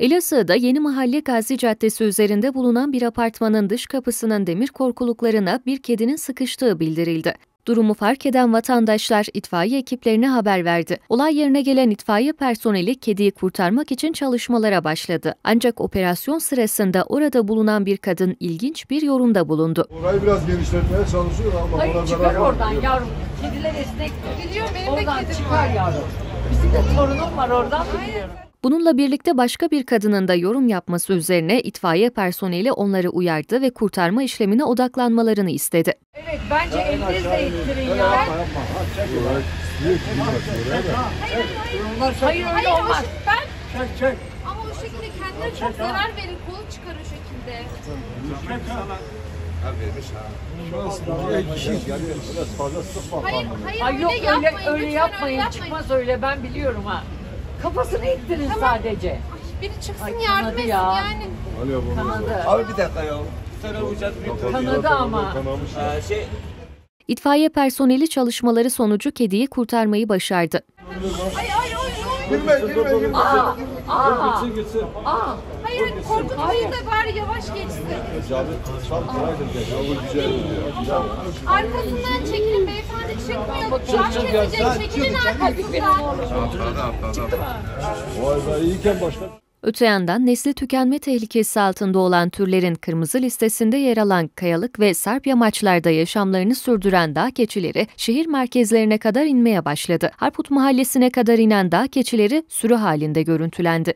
Elazığ'da Yeni Mahalle Gazi Caddesi üzerinde bulunan bir apartmanın dış kapısının demir korkuluklarına bir kedinin sıkıştığı bildirildi. Durumu fark eden vatandaşlar itfaiye ekiplerine haber verdi. Olay yerine gelen itfaiye personeli kediyi kurtarmak için çalışmalara başladı. Ancak operasyon sırasında orada bulunan bir kadın ilginç bir yorumda bulundu. Orayı biraz genişletmeye çalışıyor ama Hayır ona çıkar oradan yavrum. Kediler esnek. Biliyorum benim de Oradan kedim çıkar var. yavrum. Bizim de torunum var oradan biliyorum. Bununla birlikte başka bir kadının da yorum yapması üzerine itfaiye personeli onları uyardı ve kurtarma işlemine odaklanmalarını istedi. Evet bence elinizle ittirin ya. Öyle mi? Hayır hayır. Hayır öyle Hayır olmaz. ben ama o şekilde kendine çok zarar verir. Kolu çıkar o şekilde. Biraz fazla sıkma Hayır hayır Ay öyle yok öyle, yapmayın. öyle yapmayın. Çıkmaz öyle ben biliyorum ha. Kafasını ittirin sadece. Biri çıksın Ay, yardım kanadı etsin ya. yani. Alo bunu. Kanadı. Abi bir dakika ya. Sana uçak bir Kanadı ama. Kanamış. Ee, şey İtfaiye personeli çalışmaları sonucu kediyi kurtarmayı başardı. Ay ay ay ay. Girme girme girme. Aa, aa, gitsin. aa. Hayır korkutmayın da bari yavaş geçsin. Ecabet güzel. Arkasından çekilin beyefendi çıkmıyor. Uçak kesecek. Çekilin arkasından. Vay be iyiyken başka. Öte yandan nesli tükenme tehlikesi altında olan türlerin kırmızı listesinde yer alan kayalık ve sarp yamaçlarda yaşamlarını sürdüren dağ keçileri şehir merkezlerine kadar inmeye başladı. Harput mahallesine kadar inen dağ keçileri sürü halinde görüntülendi.